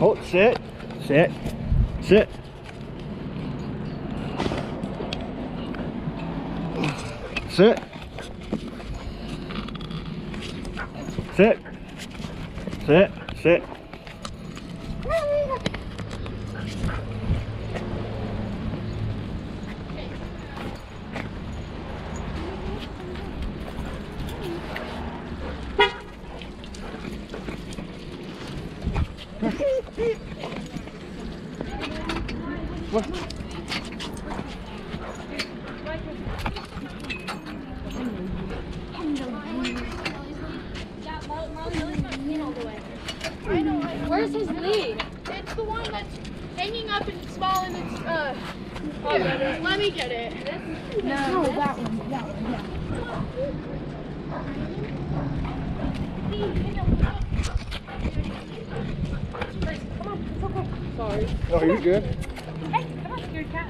Hold, sit, sit, sit. Sit. Sit. Sit. Sit. Where's his lead? It's the one that's hanging up and small and it's uh. oh, let me get it. No, that one. That one. Yeah. Sorry. Oh, you're good. Hey, come on, scared cat.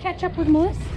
Catch up with Melissa?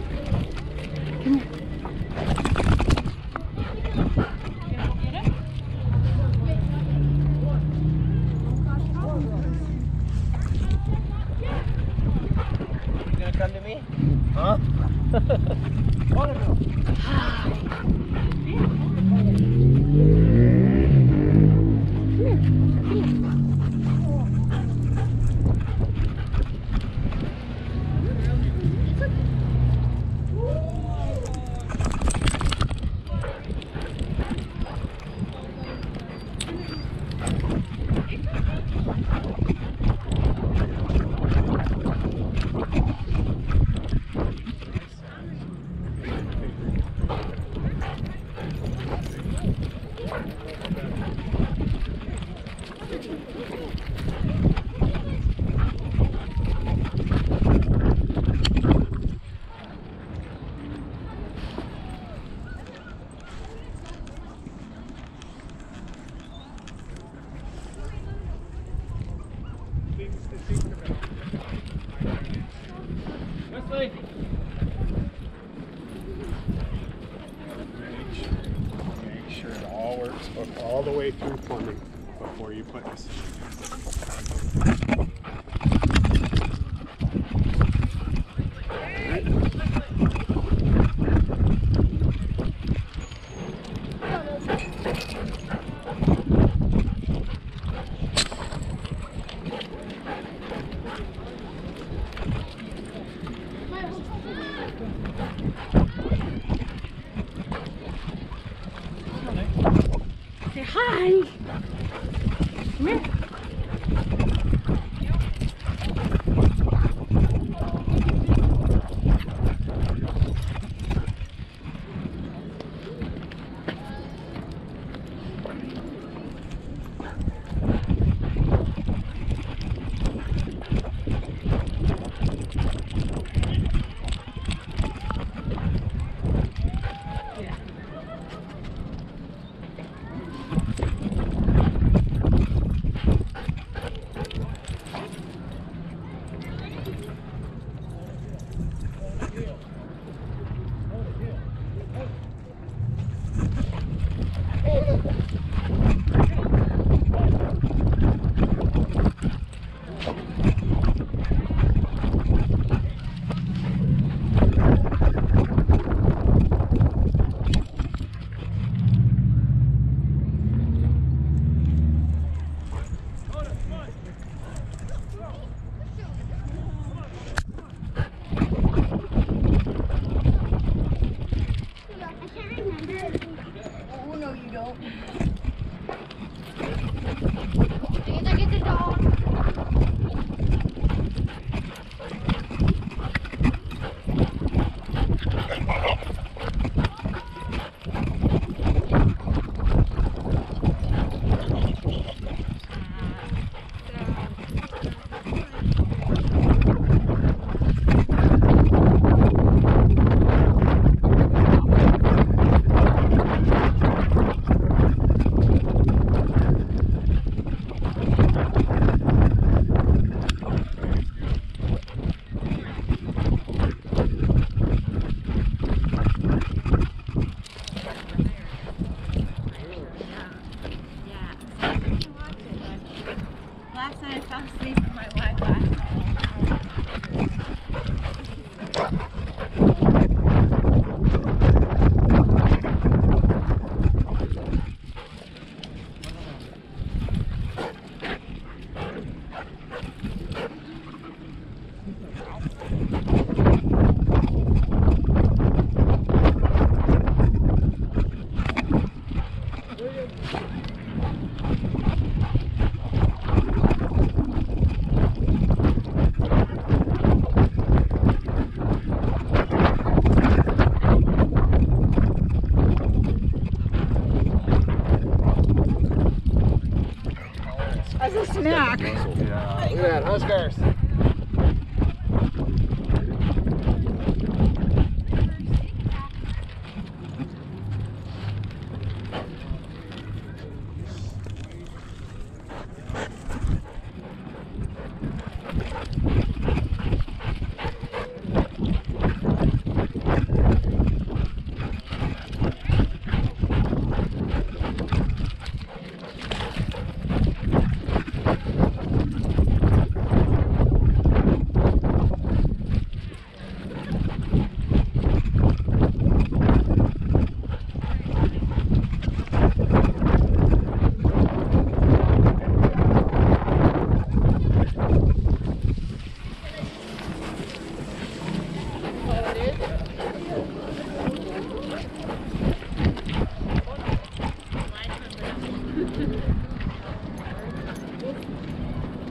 As a snack. Yeah. Look at that, Huskers.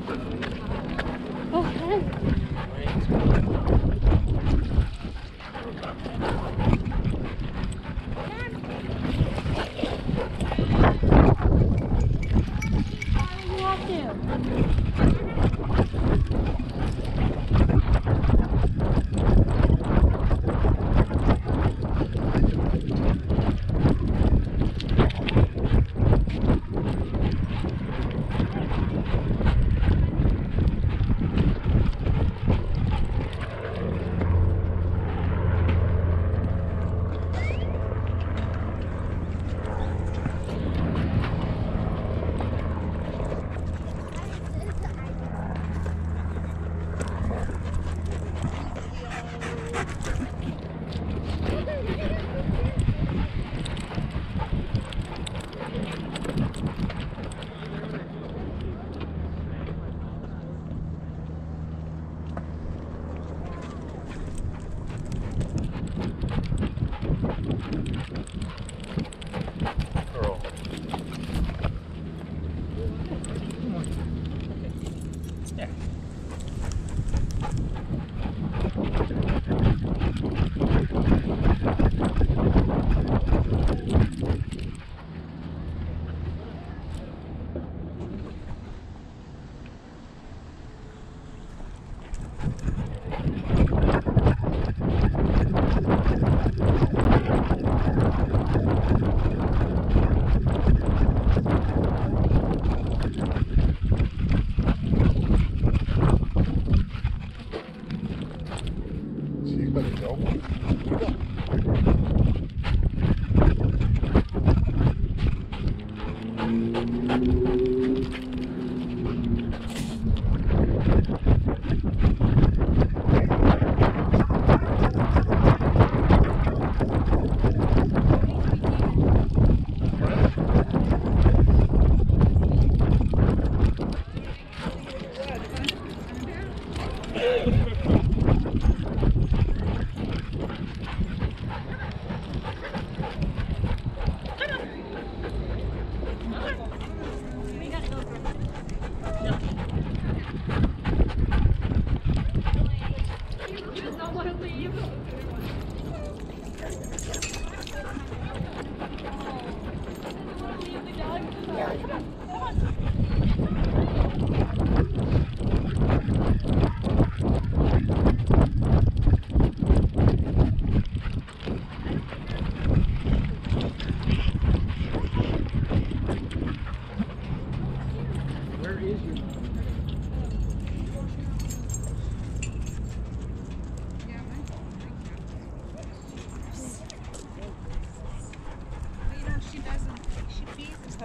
So you.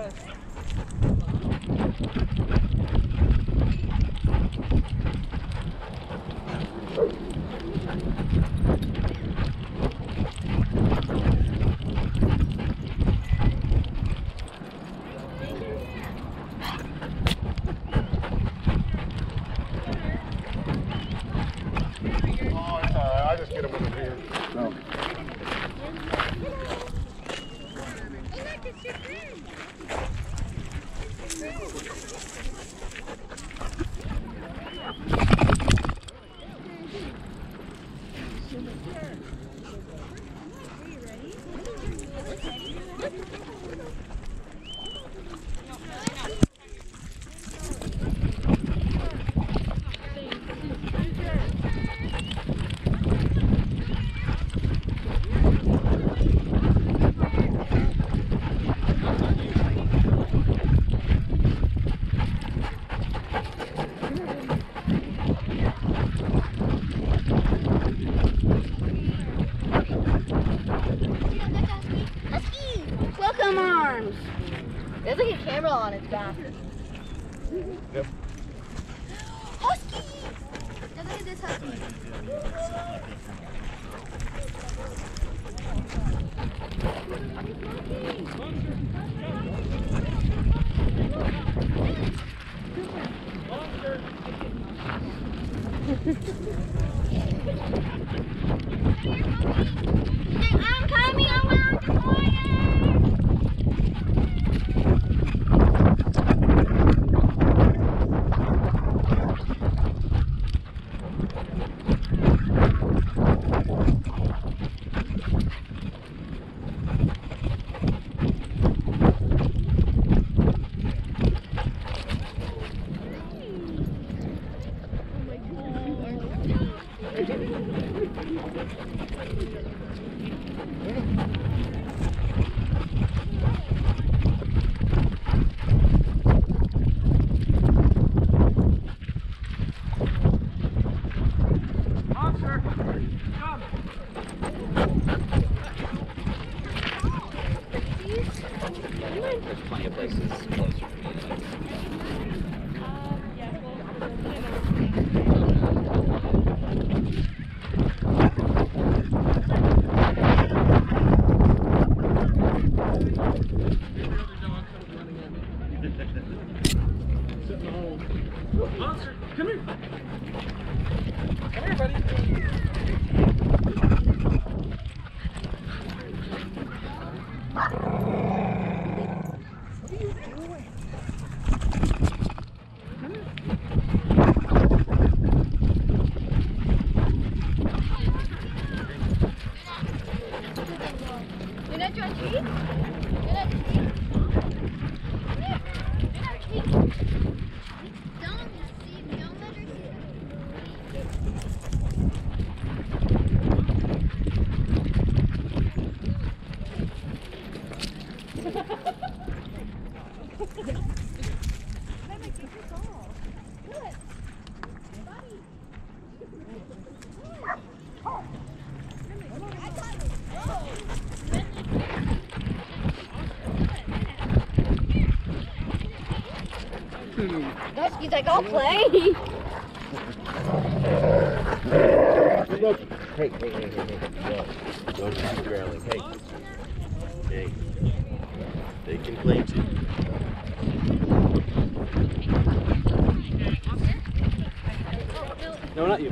coast. He's like, I'll play. Hey, hey, hey, hey, hey. Go. Go to the ground. Hey. Hey. They can play too. No, not you.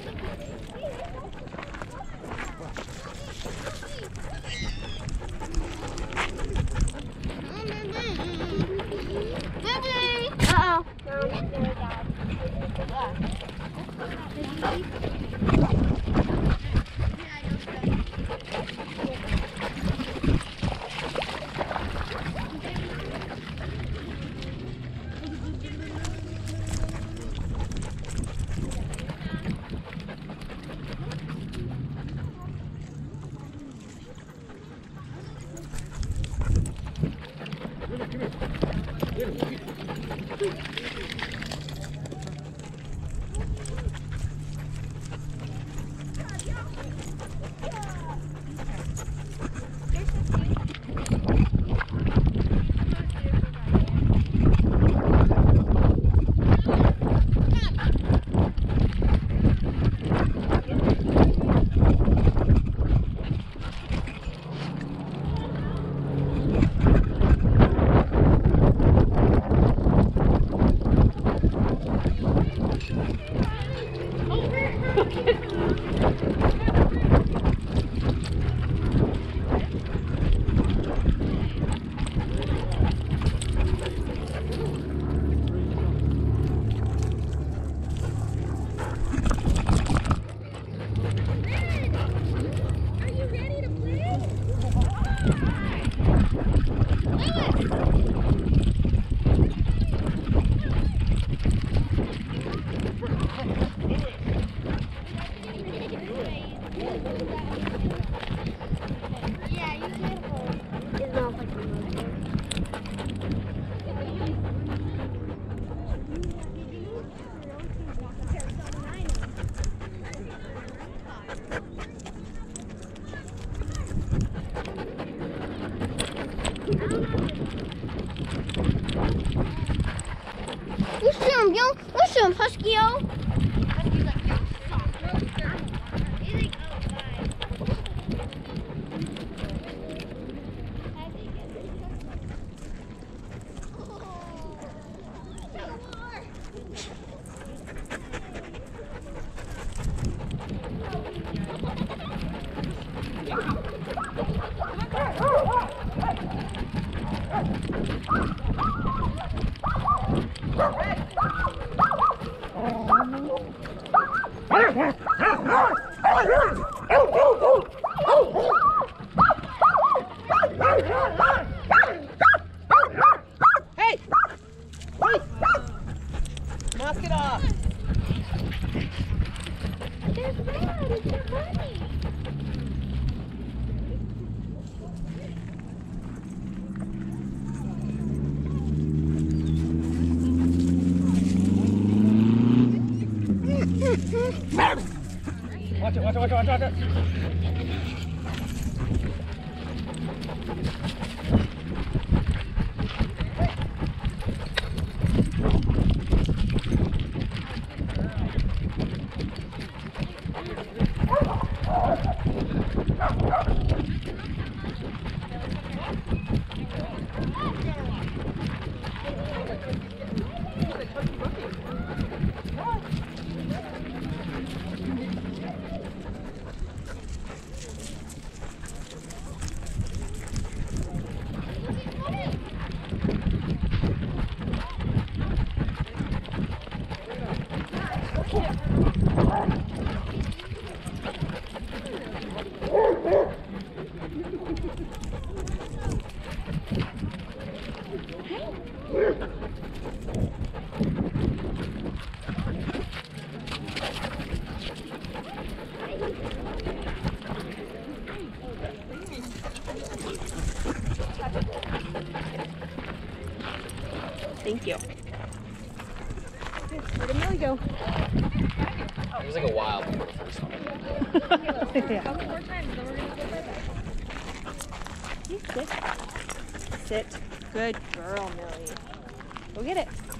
我收了，怕收。Watch it, watch it, watch it, watch it. Where? Get it.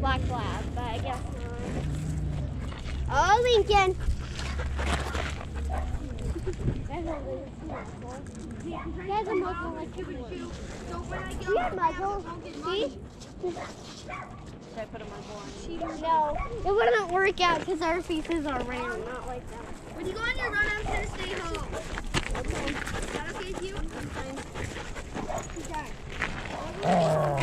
Black lab, but I guess not. Oh, Lincoln. Guys, I'm looking like Yeah, Michael. See? Should I put them on board? No, it wouldn't work out because our faces are round, not like that. When you go on your run, I'm gonna stay home. Okay. Is that okay with you? Okay. Um,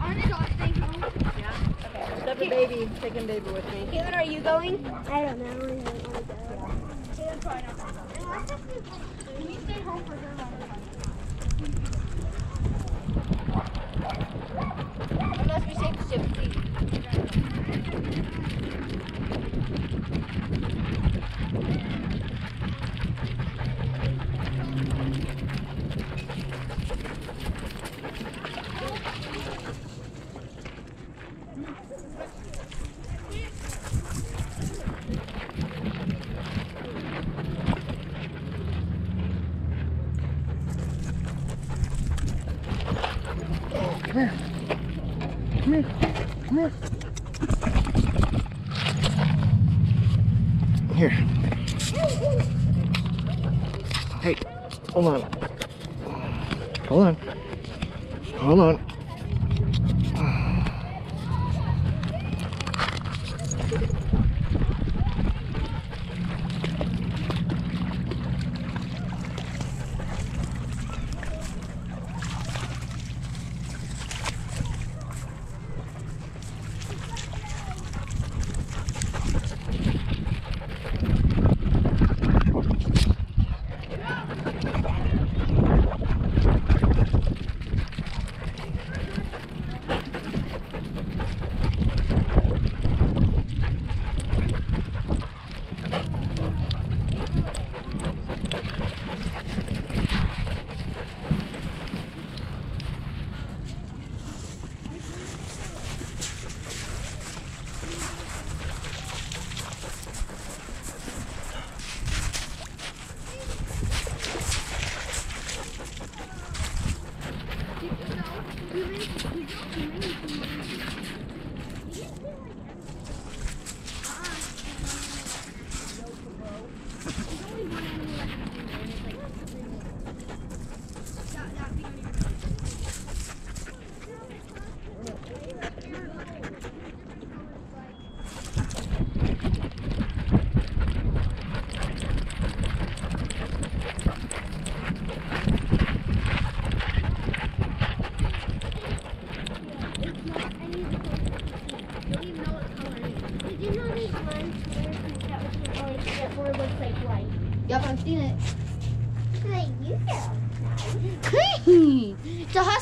aren't I not staying home? Step a baby. Taking baby with me. Caitlin, are you going? I don't know. I don't to go. Caleb's probably not Unless we take the ship.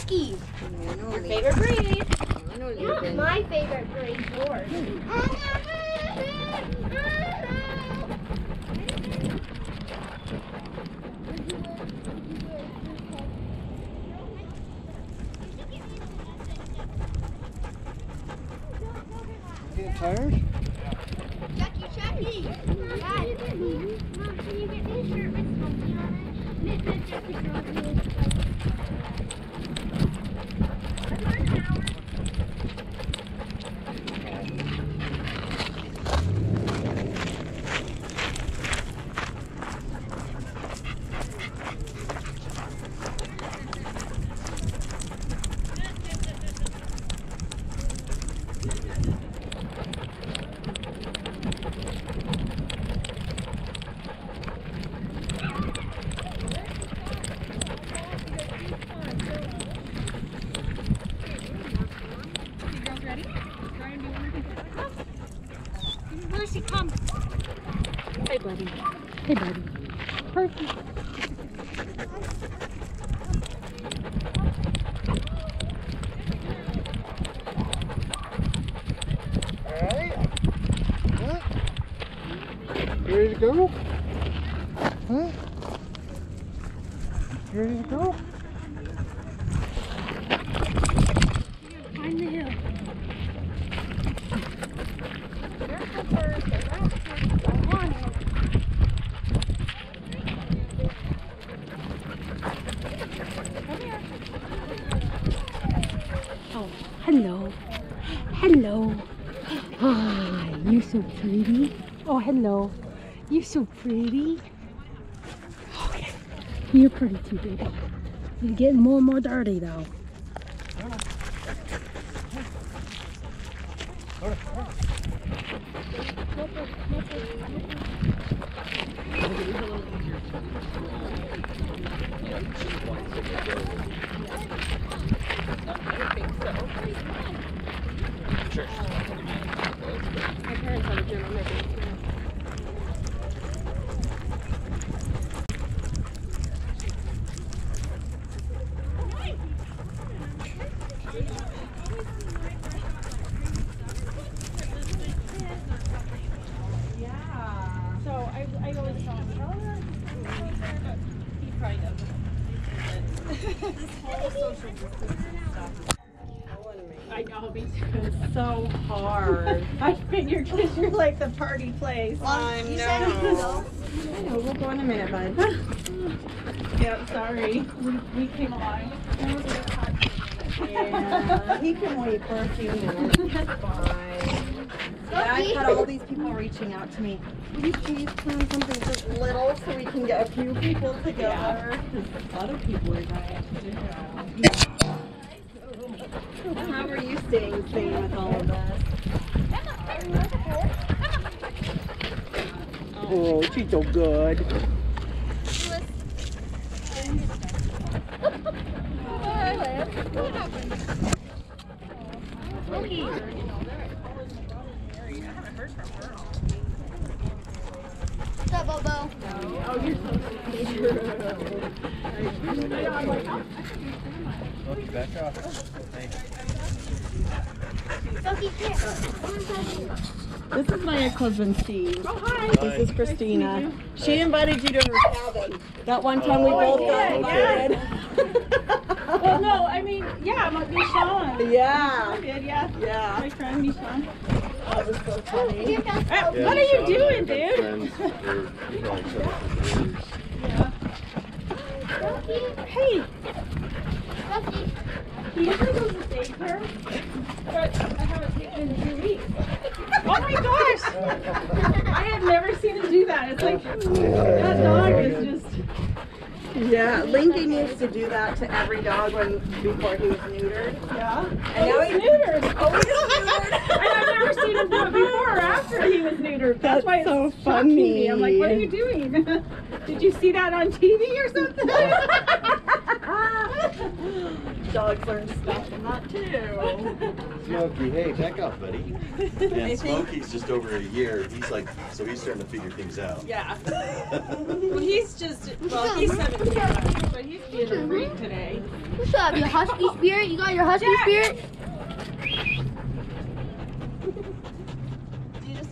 Husky. Your favorite breed. Not my favorite breed, yours. Getting tired? Chucky, Chucky. Dad, Mom, can you get me a shirt with Smokey on it? Miss Miss Jackie draws me. Lucy, come. Hey, buddy. Hey, buddy. Perfect. Alright. Huh? You ready to go? Huh? You ready to go? Climb the hill. Oh, hello. Hello. Hi, you're so pretty. Oh, hello. You're so pretty. Okay. You're pretty too, baby. You're getting more and more dirty, though. My parents have a gym in their basement. So I, I always tell him, tell her but he probably doesn't. this whole social distancing stuff. I know, me too. It's so hard. I figured because you're like the party place. I you could. I know, we'll go in a minute, bud. yep, sorry. We, we came along. Yeah, he can wait for a few minutes. It's fine. Yeah, I've had all these people reaching out to me. Will you please plan something just little so we can get a few people together? Because other people are dying to do that. How are you staying sane with all of this? Oh, she's so good. What's up, Bobo? Okay, back off. Sophie, here. Come on, Sophie. This is my ex-husband Steve. Oh hi. This is Christina. She invited you to her cabin. That one time we both got invited. Well, no, I mean, yeah, my Michonne. yeah. I did, yeah. Yeah. My friend Michonne. That was so funny. Uh, what are you doing, dude? Friends for probably several years. Hey, Rocky. he usually goes to daycare, but I haven't taken him in two weeks. Oh my gosh! I have never seen him do that. It's like that dog is just. Yeah, Lincoln used to do that to every dog when before he was neutered. Yeah. And now he's neutered. Oh, he's neutered. And I've never seen him do it before or after he was neutered. That's, That's why it's so shocking me. I'm like, what are you doing? Did you see that on TV or something? Dogs learn stuff from that too. Smokey, hey, back up, buddy. And think- Smokey's just over a year. He's like, so he's starting to figure things out. Yeah. Well, he's just, well, he's 17 months, but he's being a freak today. What's up, your husky spirit? You got your husky Jack. spirit?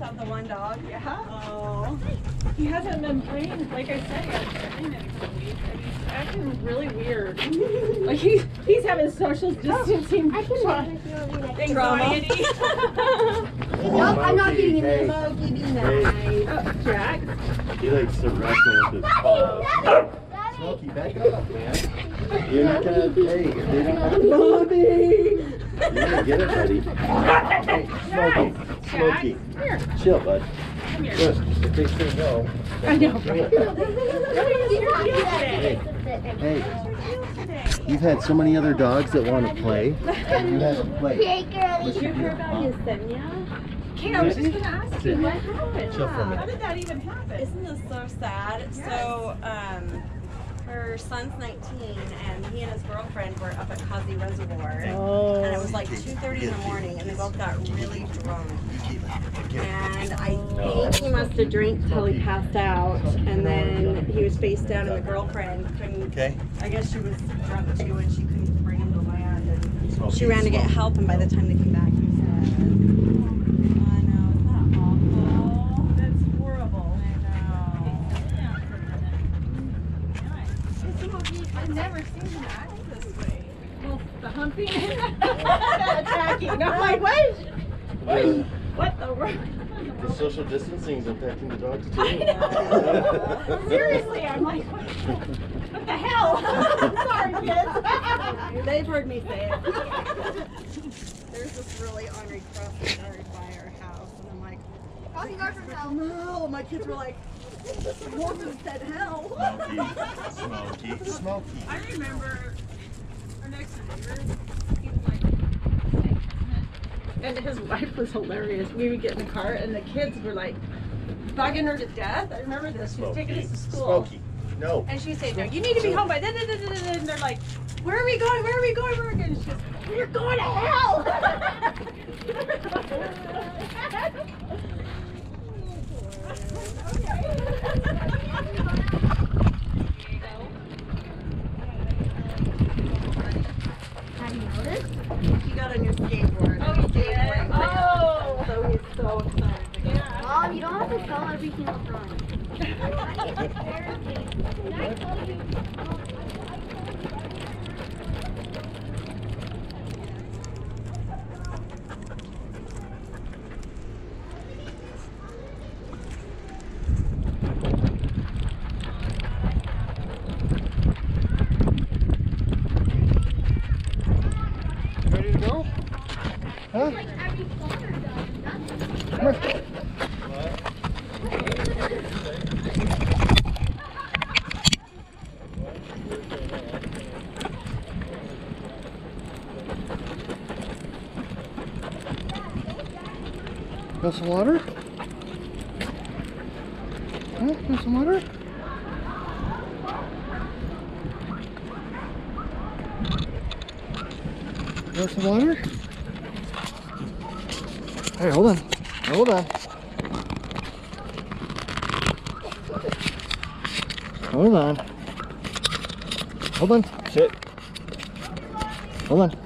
Do have the one dog? Yeah. Oh. He hasn't been playing, like I said, he hasn't been playing it for a week, and he's acting really weird. Like he's, he's having social oh, distancing I can make this really anxiety. Nope, I'm not getting in Hey. there. Smokey, be Hey. nice. Oh, Jack. He likes to wrestle with his paw. Smokey, back up, man. You're not gonna, hey, if they don't, Bobby! You're gonna get it, buddy. Hey, Smokey, Smokey, Here, chill, bud. come here. Just, if they say no, I know. Hey. Hey, you've had so many other dogs that want to play, and you haven't played. Hey, girl. Listen You to hear your about mom. Yesenia? Kate, I was just gonna ask you, what happened? Chill for a How did that even happen? Isn't this so sad? So, um, her son's 19, and he and his girlfriend were up at Causey Reservoir. Oh. And it was like 2.30 in the morning, and they both got really drunk. And I think he must have drank till he passed out, and then he was face down, and the girlfriend couldn't. Okay? I guess she was drunk too, and she couldn't bring him to land. And she ran to get help, and by the time they came back, he was dead. I know, isn't that awful? That's horrible. I've never seen him act this way. Well, the humping and the attacking. I'm like, what? The, What the world? the social distancing is affecting the dogs too. I know. Seriously, I'm like, what, what the hell? Sorry, kids. They've heard me say it. There's this really ornery crossing guard by our house, and I'm like, oh, Crossing guard from hell. no. My kids were like, this said hell. Smokey, Smokey, Smokey. I remember our next neighbor. He was like, and his wife was hilarious. We would get in the car, and the kids were like bugging her to death. I remember this. She was taking us to school. Smokey. No. And she said, no, you need to be home by then. And they're like, where are we going? Where are we going? Where are we going? And she goes, we're going to hell. Have you noticed? He got a new skateboard. Oh, he did? Oh. So he's so excited. Yeah. Mom, you don't have to tell every single time. Ready to go? Like every father That's some water? Huh? Want some water? Want some water? Hey, hold on. Hold on. Hold on. Hold on. Sit. Hold on.